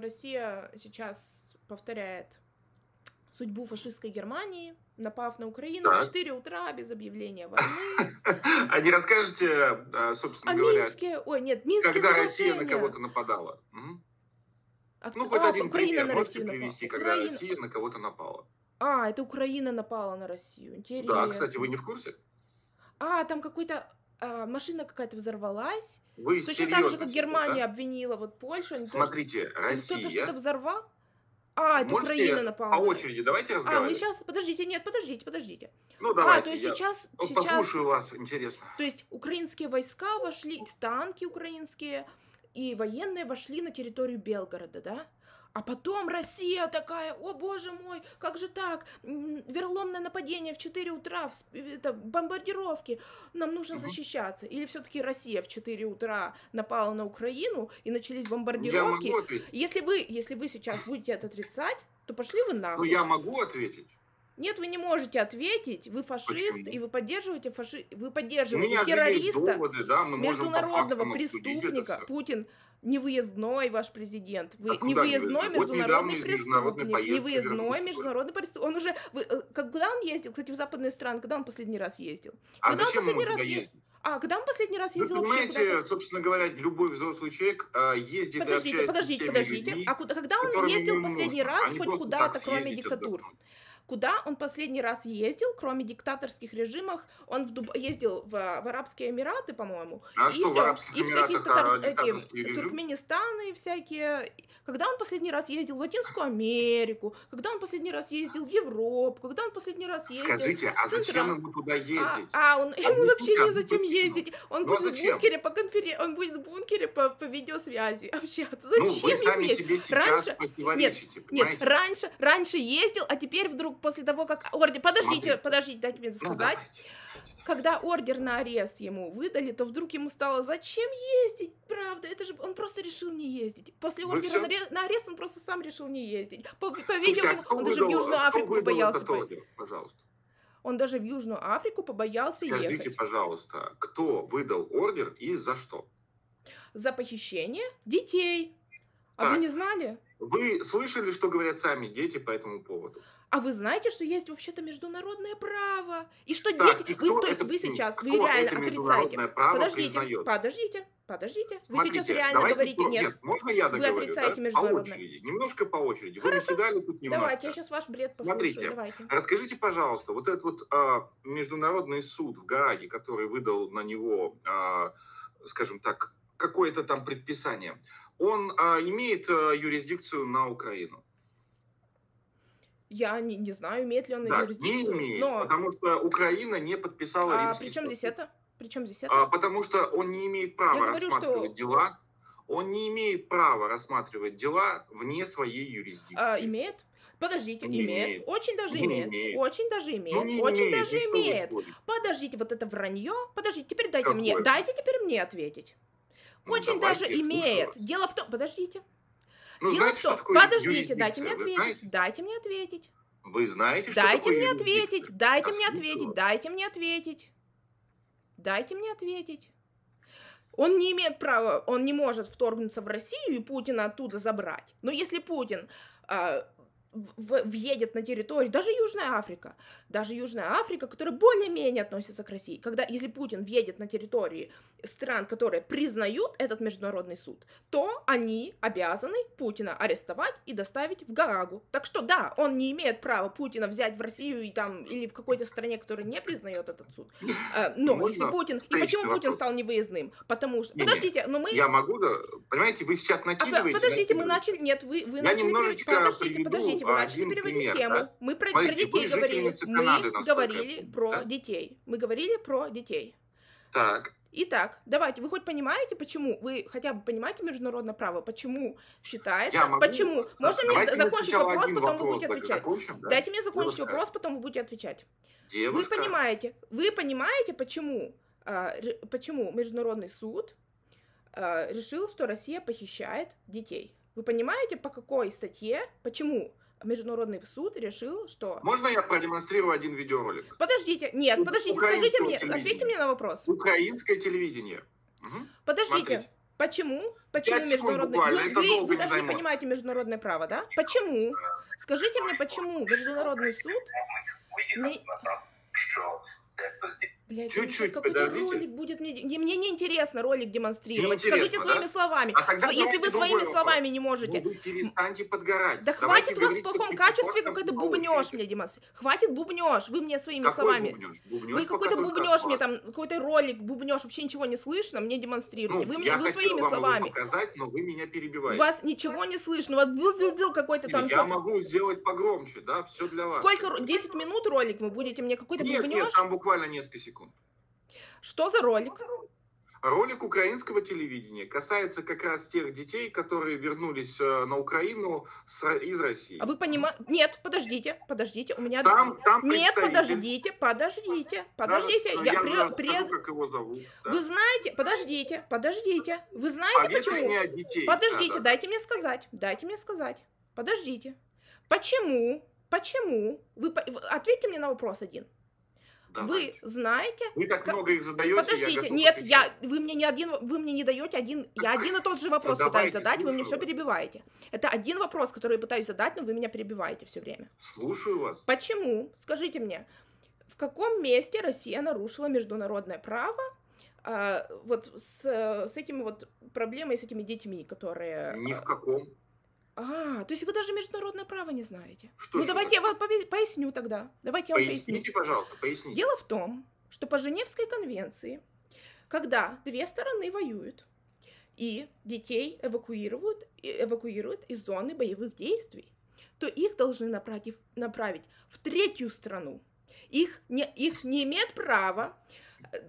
Россия сейчас повторяет судьбу фашистской Германии, напав на Украину Так. в 4 утра без объявления войны. А не расскажете, а, собственно А говоря, Минске, ой, нет, Минские когда Россия на кого-то нападала? А Ну, хоть а, один Украина пример на Россию напала. привести, когда Украина- Россия на кого-то напала? А, это Украина напала на Россию. Интересно. Да, кстати, вы не в курсе? А, там какой-то а, машина какая-то взорвалась. Вы Точно так же, как Германия да? обвинила вот Польшу. Они тоже- Смотрите, Кто-то что-то Россия... взорвал? А, это Можете Украина напала. по очереди давайте А, мы разговаривать? сейчас, подождите, нет, подождите, подождите. Ну, а, давайте, то есть я сейчас, сейчас, послушаю вас, интересно. то есть украинские войска вошли, танки украинские и военные вошли на территорию Белгорода, да? А потом Россия такая, о боже мой, как же так? М, Вероломное нападение в 4 утра, в это, бомбардировки, нам нужно Мгм. защищаться. Или все-таки Россия в 4 утра напала на Украину и начались бомбардировки? Если вы, если вы сейчас будете это отрицать, то пошли вы Ну, нахуй. я могу ответить. Нет, вы не можете ответить. Вы фашист, Почему? и вы поддерживаете фаши... Вы поддерживаете террориста, доводы, да, международного преступника. Путин невыездной ваш президент. Вы А невыездной? Вот международный международной преступник. Невыездной международный преступник. Он уже... вы, э, когда он ездил, кстати, в западные страны, когда он последний раз ездил? А Когда он последний раз туда е- ездить? А, когда он последний раз Вы ездил вообще куда-то? собственно говоря, любой взрослый человек а, ездит и Подождите, с подождите, подождите. людьми, А куда, когда он ездил последний нужно, раз хоть куда-то, кроме диктатур? отдохнуть. Куда он последний раз ездил, кроме диктаторских режимах? Он в Дуб... ездил в, в Арабские Эмираты, по-моему. А и что в. Арабских и всякие Эмиратах татар... а, эти? Туркменистаны всякие. Когда он последний раз ездил в Латинскую Америку? Когда он последний раз ездил в Европу? Когда он последний раз ездил... Скажите, а Центра- зачем ему туда А, ездить? а, он ему вообще не зачем ездить. Он Ну, а будет в зачем? бункере по конферен... он будет в бункере по, по видеосвязи общаться. Ну, Зачем вы ему сами ездить? себе Раньше- Нет, понимаете? раньше, раньше ездил, а теперь вдруг после того, как ордер... Подождите, Смотрите. подождите, дайте мне Ну, сказать. давайте. Когда ордер на арест ему выдали, то вдруг ему стало, зачем ездить? Правда, это же он просто решил не ездить. После Вы ордера всё- на, аре- на арест он просто сам решил не ездить. По, по видео, а кто он даже в Южную кто Африку побоялся. ордер, Пожалуйста. Он даже в Южную Африку побоялся Скажите, ехать. пожалуйста, кто выдал ордер и за что? За похищение детей. А вы Так. не знали? Вы слышали, что говорят сами дети по этому поводу? А вы знаете, что есть вообще-то международное право? И что Так, дети... и Вы, то есть это- вы сейчас, вы реально отрицаете. Подождите, признает? подождите, подождите. Вы Смотрите, сейчас реально говорите кто- нет. Можно я Вы договорю? отрицаете да? международное. По очереди, немножко по очереди. Вы Хорошо. наседали тут немножко. Давайте, я сейчас ваш бред послушаю. Смотрите. Давайте. Расскажите, пожалуйста, вот этот вот а, международный суд в Гааге, который выдал на него, а, скажем так, какое-то там предписание, он а, имеет а, юрисдикцию на Украину? Я не, не знаю, имеет ли он Да, не юрисдикцию. имеет, но потому что Украина не подписала а, Римский при чем здесь это? При чем здесь это? А, потому что он не имеет права Я говорю, рассматривать что- дела. Он не имеет права рассматривать дела вне своей юрисдикции. А, имеет? Подождите, Не имеет. имеет. Очень даже Не имеет. имеет. Очень даже имеет. Ну, не Очень имеет, даже вы имеет. Подождите, вот это вранье. Подождите, теперь дайте Какое? мне. Дайте теперь мне ответить. Ну, Очень даже слушаю имеет. Дело в том, подождите. Ну, Дело знаете, в что том, такое подождите, дайте мне ответить. знаете? Дайте мне ответить. Вы знаете, что Дайте такое мне юрисдикция? ответить. Дайте Я мне слушаю ответить. Дайте мне ответить. Дайте мне ответить. Он не имеет права, он не может вторгнуться в Россию и Путина оттуда забрать. Но если Путин а, в- въедет на территорию, даже Южная Африка, даже Южная Африка, которая более-менее относится к России, когда, если Путин въедет на территории стран, которые признают этот международный суд, то они обязаны Путина арестовать и доставить в Гаагу. Так что да, он не имеет права Путина взять в Россию и там, или в какой-то стране, которая не признает этот суд. Э, Но Можно если Путин... И почему Путин вопрос? стал невыездным? Потому что... Не-не, Подождите, но мы... Я могу, да? Понимаете, вы сейчас А, накидываете. подождите, мы накидываете. начали... Нет, вы, вы Я начали... немножечко Подождите, приведу подождите, вы начали один переводить пример, тему. да. Мы про, Смотрите, про детей вы говорили. Мы Канады, я говорили про да? детей. Мы говорили про детей. Так, Итак, давайте, вы хоть понимаете, почему, вы хотя бы понимаете международное право, почему считается, я могу... почему, можно мне Давайте мы закончить вопрос, потом вы будете отвечать. закончим, да? Дайте мне закончить Девушка, вопрос, потом вы будете отвечать. Вы Девушка, понимаете, вы понимаете, почему, а, почему Международный суд а, решил, что Россия похищает детей? Вы понимаете, по какой статье, почему Международный суд решил, что... Можно я продемонстрирую один видеоролик? Подождите, нет, подождите, украинского скажите мне, ответьте мне на вопрос. Украинское телевидение. Мгм. Подождите, Смотрите. Почему? Почему международное... буквально, Вы, вы, даже не понимаете международное право, да? Почему? Скажите мне, почему Международный суд... Не- Блядь, Чуть-чуть какой-то подождите. ролик будет мне... не- Мне не интересно ролик демонстрировать. Неинтересно, Скажите своими да? словами. А тогда Сво- Если вы своими вопрос. словами не можете... Ну, перестаньте подгорать. Да Давайте хватит вас в плохом качестве какой-то бубнёж мне демонстрировать. Хватит бубнёж, вы мне своими Какой словами. бубнёж? Бубнёж Вы какой-то бубнёж мне там, какой-то ролик бубнёж, вообще ничего не слышно, мне Ну, демонстрируйте. вы мне, вы своими вам словами. показать, но вы меня перебиваете. вас ничего не слышно, вас был какой-то там я могу сделать погромче, да, все для вас. Сколько, ро- 10 минут ролик вы будете мне какой-то бубнёж? нет, там буквально несколько секунд. Что за ролик? Ролик украинского телевидения касается как раз тех детей, которые вернулись э, на Украину с- из России. А вы понимаете? Нет, подождите, подождите, у меня... Там, там Нет, подождите, подождите, подождите. Даже, Я, я при- скажу, как его зовут. да. Вы знаете, подождите, подождите. Вы знаете почему? Повешение от детей. Подождите, Да, да. дайте мне сказать. Дайте мне сказать. Подождите. Почему? Почему? Вы, по- вы- ответьте мне на вопрос один. Давайте. Вы знаете? Вы так как- много их задаете. я Подождите, готов нет, отвечать. я, вы мне не один, вы мне не даете один, я один и тот же вопрос пытаюсь задать, вы мне слушаю все перебиваете. Это один вопрос, который я пытаюсь задать, но вы меня перебиваете все время. Слушаю вас. Почему? Скажите мне, в каком месте Россия нарушила международное право а, вот с, с этими вот проблемой, с этими детьми, которые... Ни в каком. А, то есть вы даже международное право не знаете. Что ну давайте вы я вам поясню тогда. Давайте я вам поясню. Поясните, пожалуйста, поясните. Дело в том, что по Женевской конвенции, когда две стороны воюют и детей эвакуируют, эвакуируют из зоны боевых действий, то их должны направить, направить в третью страну. Их не, их не имеет права,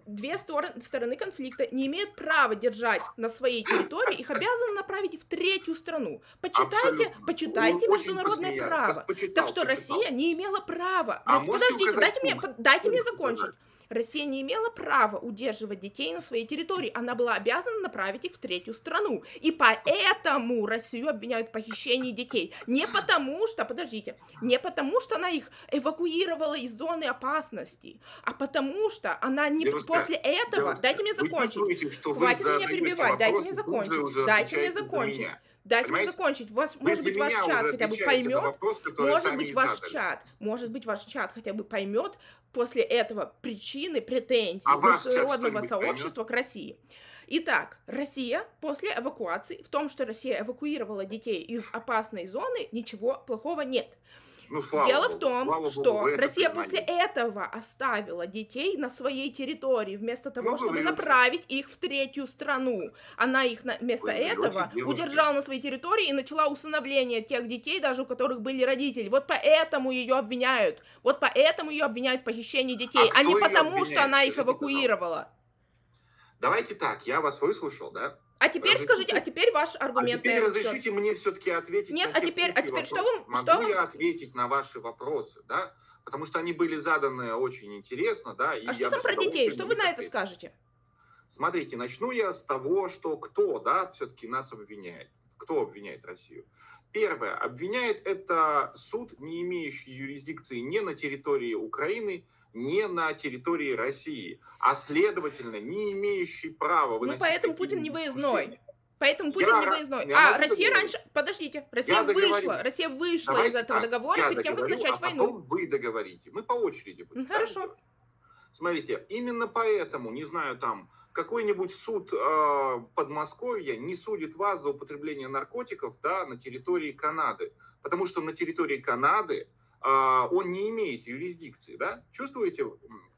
две стор- стороны конфликта не имеют права держать на своей территории, их обязаны направить в третью страну. Почитайте, Абсолютно. почитайте международное право. Так почитал, Так что почитал. Россия не имела права. А можете Подождите, дайте мне, пункт? дайте мне закончить. Россия не имела права удерживать детей на своей территории. Она была обязана направить их в третью страну. И поэтому Россию обвиняют в похищении детей. Не потому что, подождите, не потому что она их эвакуировала из зоны опасности, а потому что она не Девушка, после этого. Девушка, дайте мне закончить. чувствуете, Хватит меня перебивать, дайте вопрос мне закончить, дайте мне закончить. Дайте мне Понимаете? закончить. Вас, Вы может быть, ваш чат хотя бы поймет, вопрос, может быть, ваш задали. чат, может быть, ваш чат хотя бы поймет после этого причины претензий А международного сообщества к России. Итак, Россия после эвакуации, в том, что Россия эвакуировала детей из опасной зоны, ничего плохого нет. Ну, слава Дело богу, в том, слава богу, что это Россия признаете. после этого оставила детей на своей территории, вместо того, Ну, чтобы врете. направить их в третью страну. Она их на- вместо Вы этого девушка. удержала на своей территории и начала усыновление тех детей, даже у которых были родители. Вот поэтому ее обвиняют. Вот поэтому ее обвиняют в похищении детей, а, кто не потому, что обвиняет? она их эвакуировала. Давайте так, я вас выслушал, да? А теперь Разрешите? скажите, а теперь ваш А аргумент теперь на этот счет. разрешите мне все-таки ответить Нет, на а те теперь- а теперь что вопроса. вы- Могу что вы- я ответить на ваши вопросы, да? Потому что они были заданы очень интересно, да? и А что там про детей? Что вы на это скажете? Смотрите, начну я с того, что кто, да, все-таки нас обвиняет. Кто обвиняет Россию? Первое. Обвиняет это суд, не имеющий юрисдикции ни на территории Украины, ни на территории России, а следовательно, не имеющий права Ну, выносить поэтому Путин не выездной. Поэтому Путин Я не выездной. я А, Россия договорить? раньше... Подождите. Россия Я договорю. вышла. Россия вышла Давайте из этого так, договора перед тем, как начать а войну. потом вы договорите. Мы по очереди будем. Хорошо. Смотрите, именно поэтому, не знаю, там, какой-нибудь суд э, Подмосковья не судит вас за употребление наркотиков, да, на территории Канады. Потому что на территории Канады он не имеет юрисдикции, да? Чувствуете?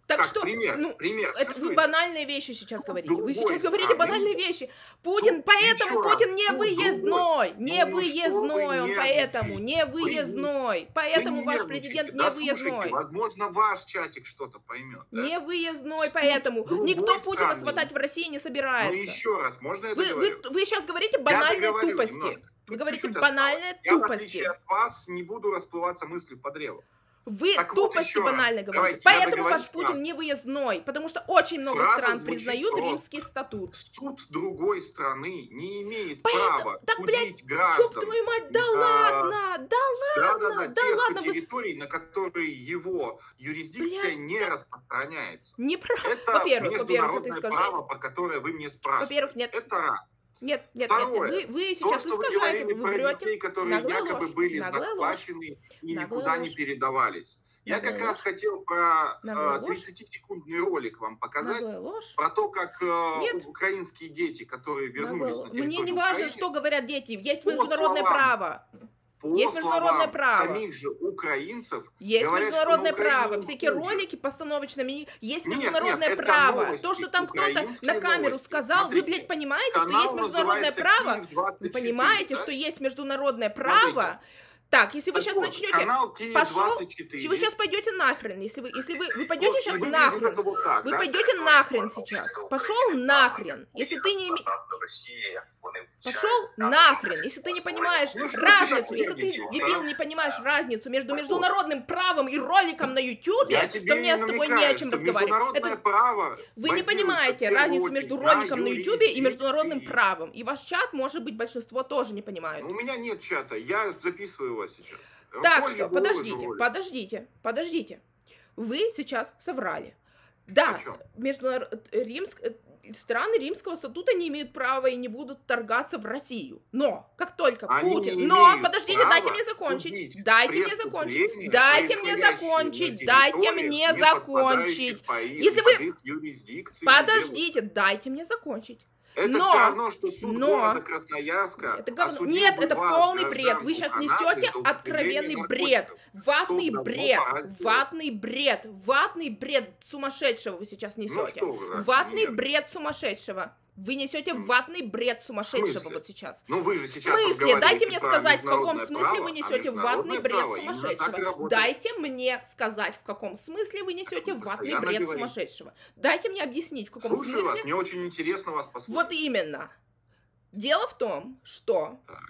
Так как что, пример, ну, пример. Это вы чувствуете? банальные вещи сейчас Ну, говорите. Вы другой сейчас говорите страны. банальные вещи. Путин, Ну, поэтому еще раз, Путин не выездной. Не Ну, выездной вы он, нервничаете? поэтому не Вы- выездной. Вы Поэтому не ваш президент не Да слушайте, выездной. Возможно, ваш чатик что-то поймет. да? Не выездной, поэтому другой никто Путина страны. хватать в России не Ну собирается. еще раз, можно я Вы, вы, вы сейчас говорите банальные тупости. немножко. Вы говорите банальные. Я, в тупости. отличие от вас, не буду расплываться мыслью по древу. Вы Так вот тупости раз. банально говорите. Давайте, я Поэтому ваш. Путин не выездной. Потому что очень много Фраза стран признают просто. римский статут. Суд другой страны не имеет Поэтому- права так, блядь, судить Ёб граждан. твою мать, да Да. ладно, да Да, да, ладно, да, да тех ладно, вы- территорий, на которые его юрисдикция Блядь, не да- распространяется. не про... Это Во-первых, во-первых, это международное искажение. право, по которое вы мне спрашиваете. Во-первых, нет. Это раз. Нет, нет, нет, Второе. вы, вы То, сейчас вы искажаете, вы про врете. детей, которые Наглая якобы ложь, были захвачены и наглая никуда не ложь. передавались. Я Наглая как раз ложь. хотел про Наглая э, ложь. 30-секундный ролик вам показать, про то, как э, Нет. украинские дети, которые вернулись Наглая на Мне не важно, Украины, что говорят дети. Есть международное словам право. По есть международное право. самих же украинцев, Есть Говорят, международное право. Всякие ролики постановочными. Есть Нет, международное нет, право. новости, То, что там кто-то на камеру новости. сказал, вы, Смотрите, блядь, понимаете, что есть международное право? «Киев 24», Вы понимаете, да? что есть международное право? Так, если вы Так сейчас вот, начнете... Канал пошел- 24. Вы сейчас пойдете нахрен, если вы, если вы, вы пойдете Вот, сейчас вы нахрен. вот так, Вы да? пойдете нахрен сейчас. Пошел нахрен. Если ты не... Пошел нахрен, если ты не понимаешь Ну разницу, если ты, дебил, не понимаешь разницу между международным правом и роликом на тебе то мне с тобой не о чем разговаривать. Это право вы не понимаете разницу между роликом на Ютубе и международным правом. И ваш чат, может быть, большинство тоже не понимают. Ну, У меня нет чата, я записываю сейчас. Так Позже что, подождите, подождите, подождите. Вы сейчас соврали. Да, международ... римск... э, страны римского статута не имеют права и не будут торгаться в Россию. Но, как только Они Путин... Но, подождите, дайте мне закончить. Дайте мне закончить. Дайте мне закончить, дайте мне не закончить. Если вы- Подождите, дайте мне закончить. Это Но- все равно, что суд но- города Красноярска Это говно. Нет, это полный бред. гражданку Вы сейчас несете откровенный бред. Ватный бред. Ватный бред. Ватный бред сумасшедшего вы сейчас Ну несете. что вы, Ватный нет. бред сумасшедшего. Вы несете ватный бред сумасшедшего смысле? вот сейчас. Ну вы же В сейчас смысле? разговариваете Дайте мне сказать, в каком смысле право, вы а несете ватный международное бред право сумасшедшего. Дайте мне сказать, в каком смысле вы несете Вы ватный бред говорите. сумасшедшего. Дайте мне объяснить, в каком Слушаю вас, смысле. мне очень интересно вас послушать. Вот именно. Дело в том, что Так.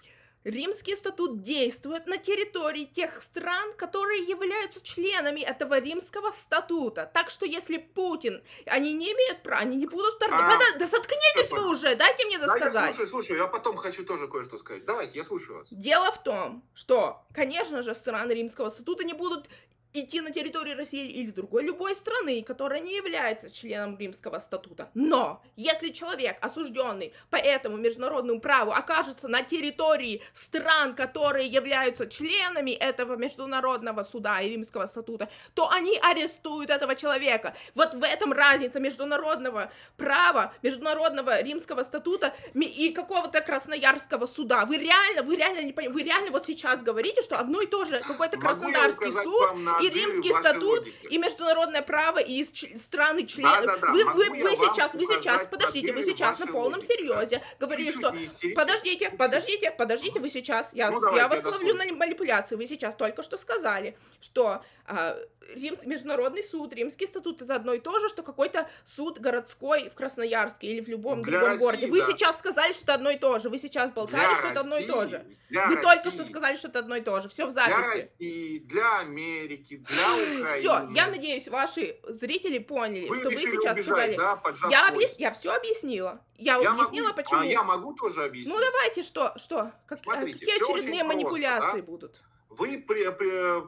Римский статут действует на территории тех стран, которые являются членами этого римского статута. Так что если Путин, они не имеют права, они не будут торговать. А, Подожди, да заткнитесь вы уже, дайте мне Да, я досказать. слушаю, слушаю, я потом хочу тоже кое-что сказать. Давайте, я слушаю вас. Дело в том, что, конечно же, страны Римского статута не будут идти на территорию России или другой любой страны, которая не является членом Римского статута. Но если человек, осужденный по этому международному праву, окажется на территории стран, которые являются членами этого международного суда и Римского статута, то они арестуют этого человека. Вот в этом разница международного права, международного Римского статута и какого-то красноярского суда. Вы реально, вы реально не понимаете, вы реально вот сейчас говорите, что одно и то же, какой-то Краснодарский суд и Римский статут, и международное право, и из страны члены. Да-да-да, Вы, могу вы, я вы вам сейчас, вы сейчас, подождите, вы сейчас на полном логики, серьезе говорили, Чуть-чуть что. Подождите, подождите, подождите, вы сейчас, я, Ну, давайте, я я вас ловлю дослушаю. на манипуляции, вы сейчас только что сказали, что а, Римс- Международный суд, Римский статут это одно и то же, что какой-то суд городской в Красноярске или в любом Для другом городе. Вы России, да. сейчас сказали, что это одно и то же, вы сейчас болтали, Для что это одно и то России, же. для Вы только что России, сказали, что это одно и то же, все в Для записи. России, для Америки, Украины. Все, я надеюсь, ваши зрители поняли, Вы что вы сейчас убежать, сказали. да, Я, объяс... я все объяснила. Я, Я объяснила, могу- почему. А я могу тоже объяснить? Ну давайте, что, что? Как- а, Смотрите, какие очередные просто, манипуляции да? будут? Вы пре-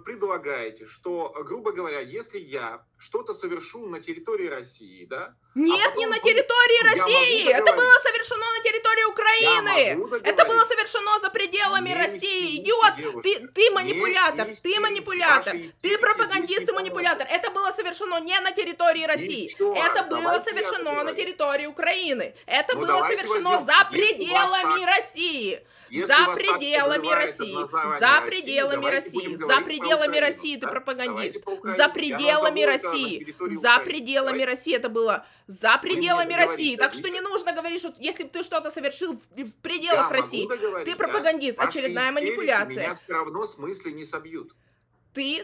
предлагаете, что, грубо говоря, если я что-то совершу на территории России, да? Нет, потом не на территории Я России! Это было совершено на территории Украины! Это было совершено за пределами Не России! Идиот! девушка. Ты, ты манипулятор! Ты манипулятор! Ты пропагандист и манипулятор! Это совершено не на территории России! Ничего, Это было совершено на территории Украины! Это Ну, было совершено возьмем, за пределами так- России! За пределами России, за пределами России, за пределами России ты пропагандист, за пределами России, за пределами. России это было за пределами России. Так что не нужно говорить, что если бы ты что-то совершил в, пределах России, ты пропагандист, очередная манипуляция. Меня все равно с мысли не собьют. Ты,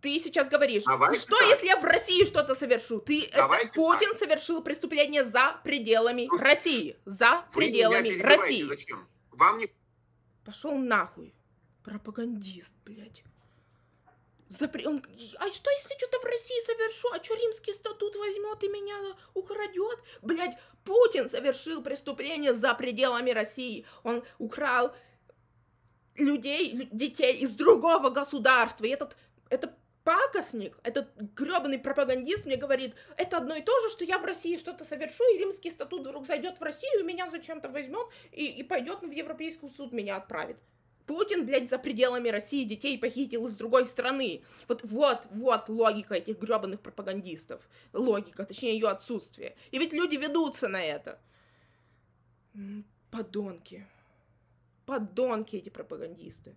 ты сейчас говоришь, Давайте что так. если я в России что-то совершу? Ты Давайте Путин совершил преступление за пределами Слушайте, России, за Вы пределами России. Зачем? Вам не Пошел нахуй. Пропагандист, блядь. Запре... Он... А что, если что-то в России совершу? А что, римский статут возьмет и меня украдет? Блядь, Путин совершил преступление за пределами России. Он украл людей, лю- детей из другого государства. И этот, это пакостник, этот гребаный пропагандист мне говорит, это одно и то же, что я в России что-то совершу, и римский статут вдруг зайдет в Россию, и меня зачем-то возьмет, и, и пойдет в Европейский суд меня отправит. Путин, блядь, за пределами России детей похитил из другой страны. Вот, вот, вот логика этих гребаных пропагандистов. Логика, точнее, ее отсутствие. И ведь люди ведутся на это. Подонки. Подонки эти пропагандисты.